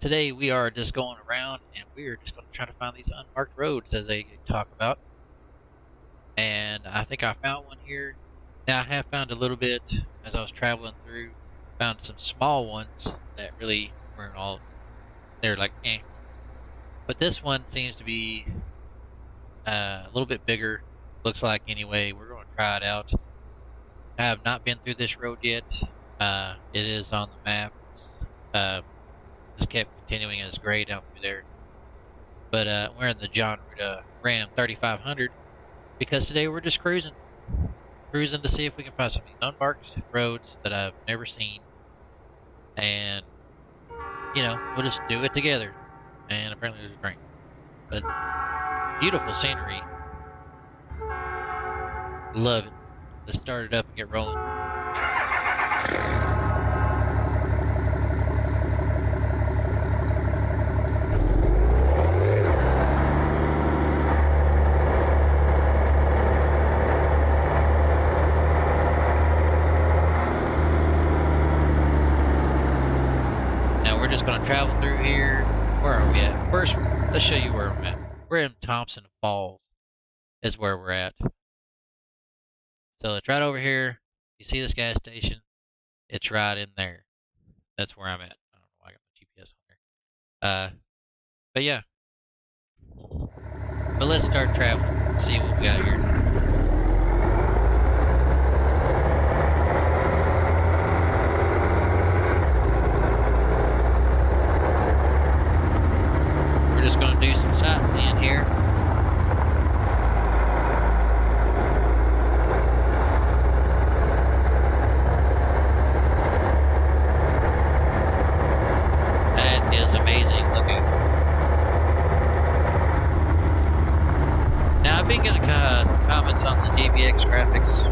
today we are just going around and we are just going to try to find these unmarked roads as they talk about. And I think I found one here. Now I have found a little bit as I was traveling through. Found some small ones that really weren't all. They're like eh. But this one seems to be uh, a little bit bigger. Looks like anyway. We're going to try it out. I have not been through this road yet. Uh, it is on the map. Uh, just kept continuing as grade out through there. But uh, we're in the Jon Ruda Ram 3500 because today we're just cruising. Cruising to see if we can find some unmarked roads that I've never seen. And, you know, we'll just do it together. And apparently there's a drink. But beautiful scenery. Love it. Let's start it up and get rolling. travel through here. Where are we at? First, let's show you where I'm at. We're in Thompson Falls, is where we're at. So it's right over here. You see this gas station? It's right in there. That's where I'm at. I don't know why I got my GPS on there. Uh, but yeah. But let's start traveling. See what we got here. Do some sightseeing here. That is amazing looking. Now I've been getting uh, some comments on the JBX graphics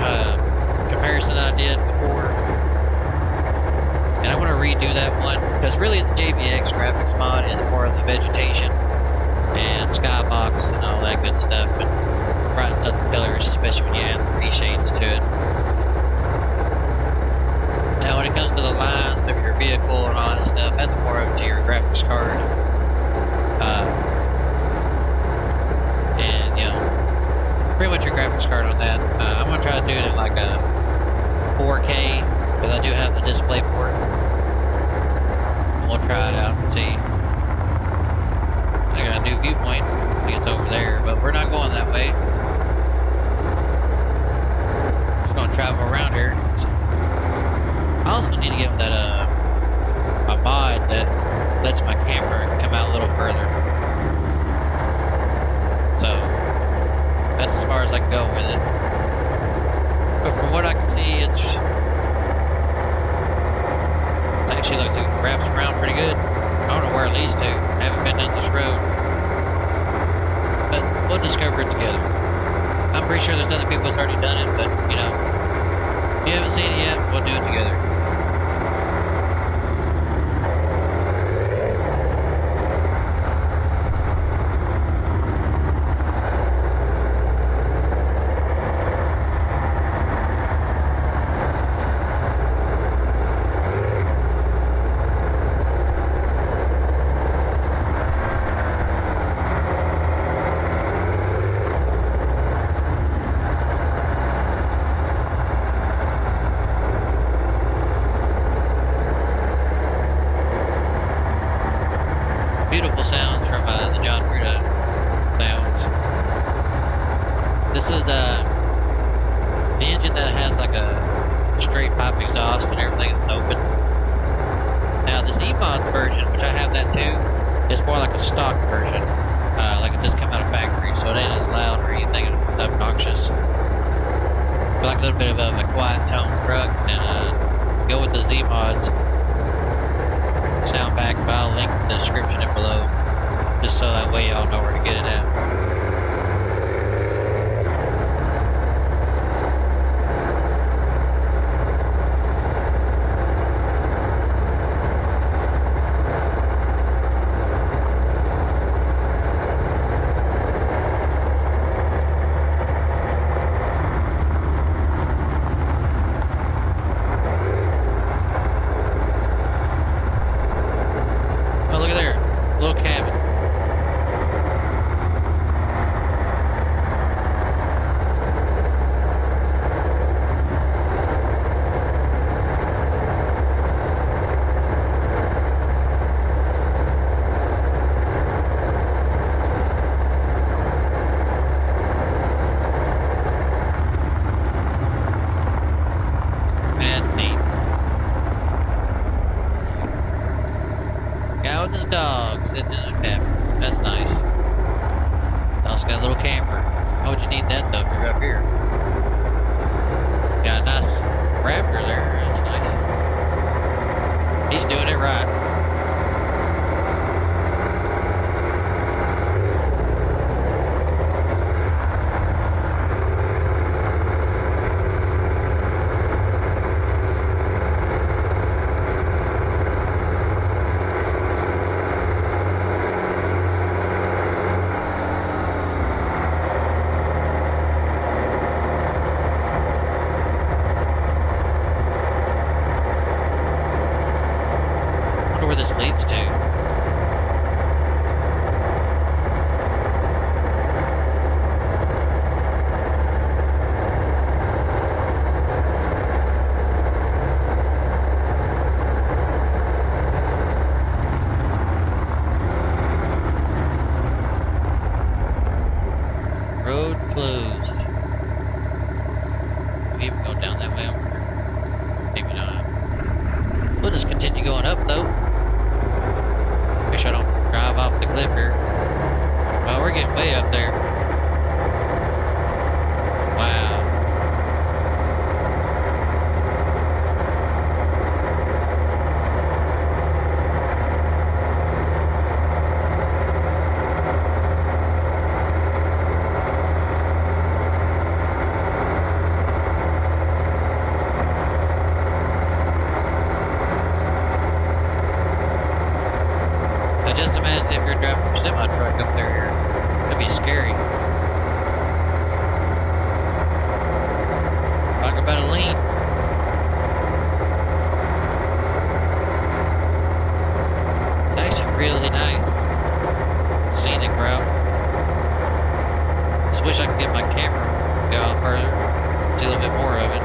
uh, comparison I did before and I want to redo that one because really the JBX graphics mod is more of the vegetation and skybox and all that good stuff and brightens up the colors, especially when you add reshades to it. Now when it comes to the lines of your vehicle and all that stuff, that's more up to your graphics card. Uh, and you know, pretty much your graphics card on that. Uh, I'm gonna try to do it in like a 4K because I do have the display port. We'll try it out and see. I got a new viewpoint. It's over there, but we're not going that way. Just gonna travel around here. I also need to get that uh my mod that lets my camper come out a little further. So that's as far as I can go with it. But from what I can see, it's actually looks like it wraps around pretty good. I don't know where it leads to. I haven't been down this road. But we'll discover it together. I'm pretty sure there's other people that's already done it, but, you know, if you haven't seen it yet, we'll do it together. This is the, the engine that has like a straight pipe exhaust and everything is open. Now this E-Mod version, which I have that too, is more like a stock version. Uh, like it just came out of factory, so it ain't as loud or anything obnoxious. But like a little bit of a, a quiet tone truck, and uh, go with the Zee mods. Sound back, but I'll link the description below, just so that way y'all know where to get it at. Raptor there. That's nice. He's doing it right. Where this leads to. Road closed. Can we even go down that way over here? Maybe not. We'll just continue going up though. Make sure I don't drive off the cliff here. Well, we're getting way up there. Wow. I just imagine if you're driving a semi truck up there, that'd be scary. Talk about a lean. It's actually really nice. Scenic route. Just wish I could get my camera go out further, see a little bit more of it.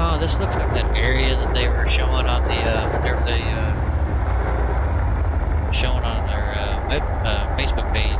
Oh, this looks like that area that they were showing on the, uh, they, uh, showing on their, uh, web, uh, Facebook page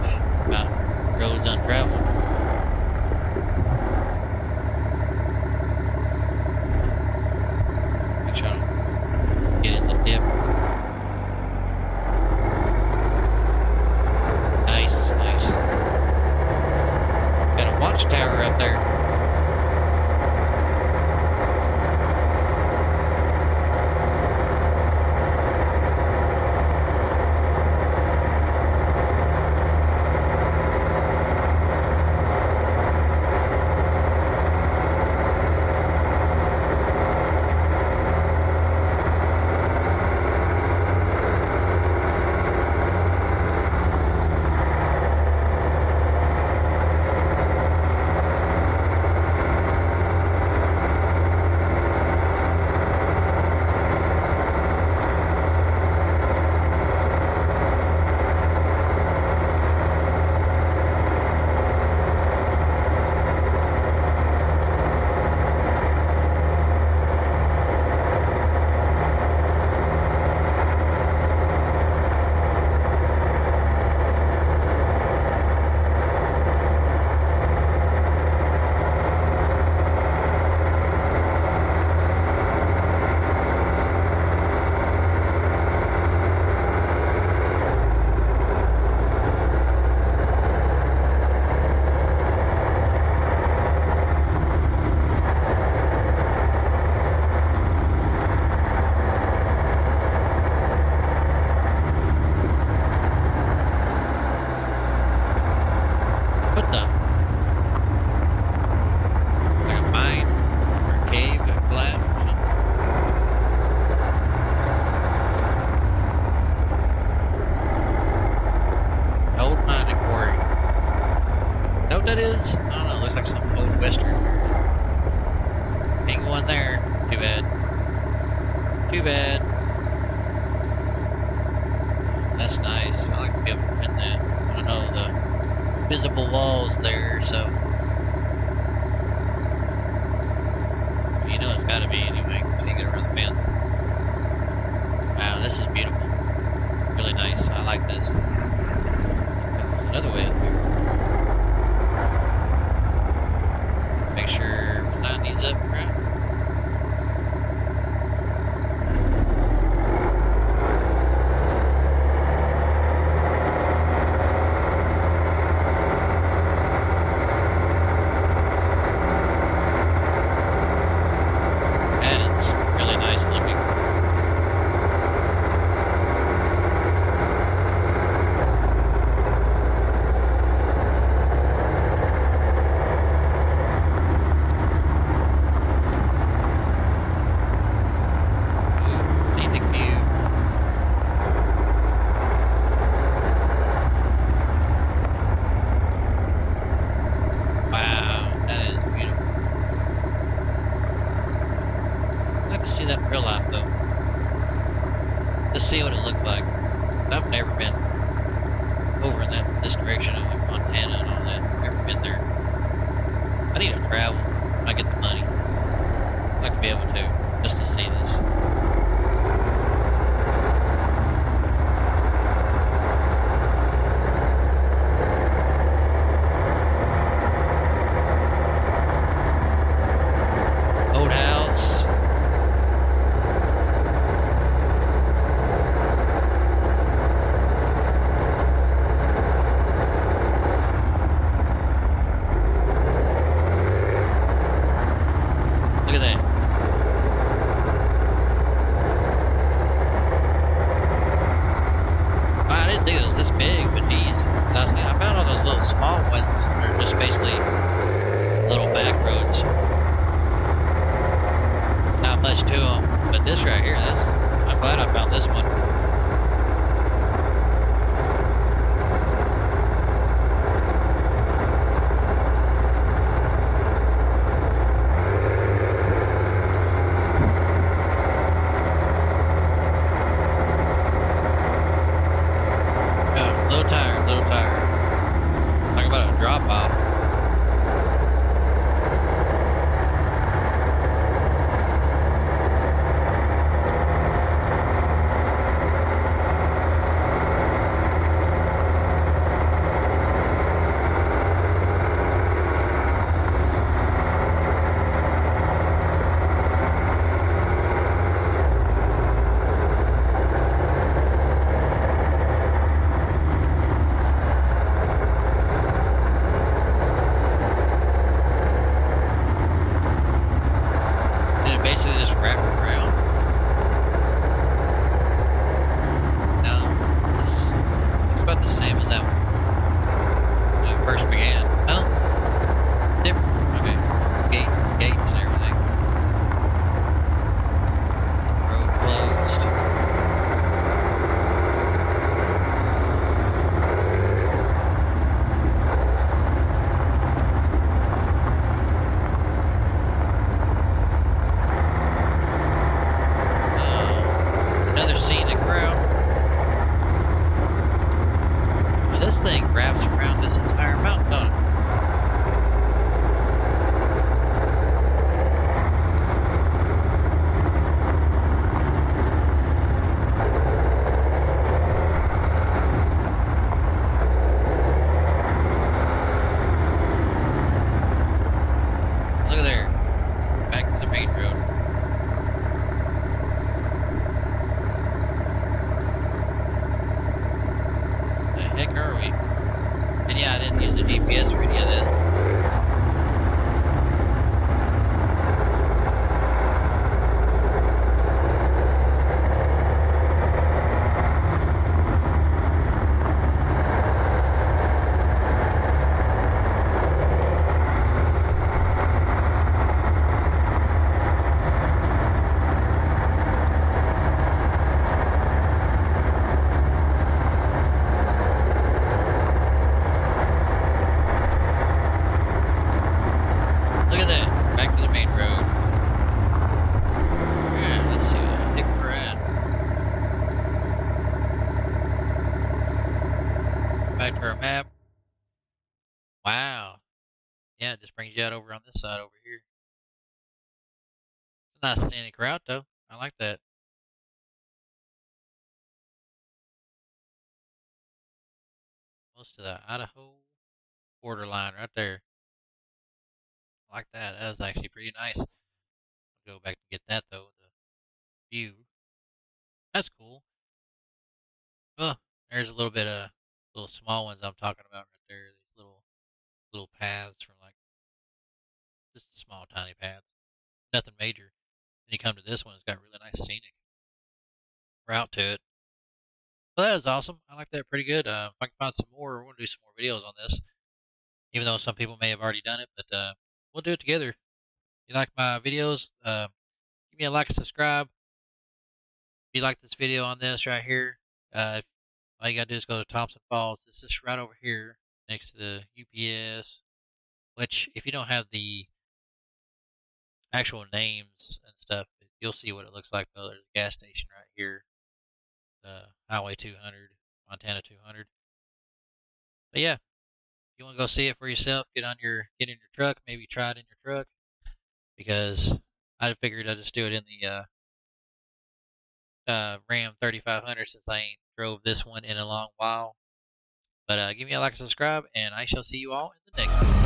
other way. I get the money. I'd like to be able to, just to see this. got over on this side over here. It's a nice standing crowd, though. I like that. Most of the Idaho borderline right there. I like that. That was actually pretty nice. I'll go back and get that, though, the view. That's cool. Oh, there's a little bit of little small ones I'm talking about right there. These little little paths from just small tiny paths. Nothing major. Then you come to this one, it's got really nice scenic route to it. So that was awesome. I like that pretty good. Uh, if I can find some more, we're to do some more videos on this. Even though some people may have already done it, but uh, we'll do it together. If you like my videos, uh, give me a like and subscribe. If you like this video on this right here, uh, all you got to do is go to Thompson Falls. This is right over here next to the UPS, which if you don't have the actual names and stuff, you'll see what it looks like though. There's a gas station right here uh, Highway 200, Montana 200. But yeah, you want to go see it for yourself, get on your get in your truck, maybe try it in your truck, because I figured I'd just do it in the uh, uh, Ram 3500 since I ain't drove this one in a long while. But uh, give me a like and subscribe, and I shall see you all in the next one.